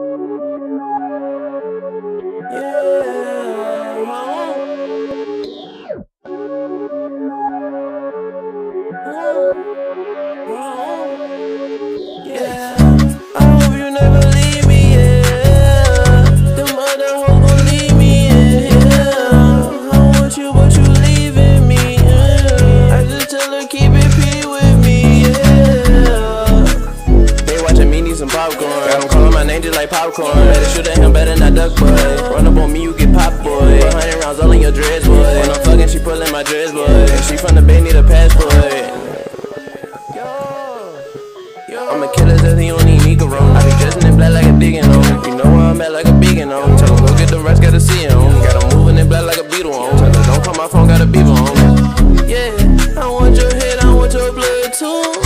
Yeah, like popcorn. Better shoot at him, better not duck, boy. Run up on me, you get pop, boy. 100 rounds all in your dress, boy. When I'm fucking, she pulling my dress, boy. She from the bay, need a passport. I'm a killer, that's the only nigga wrong. I be dressing in black like a digging on. You know where I'm at, like a biggin' on. Tell him go get the rest, gotta see him. Got him moving in black like a beetle on. Tell him don't call my phone, got a beaver on. Yeah, I want your head, I want your blood too.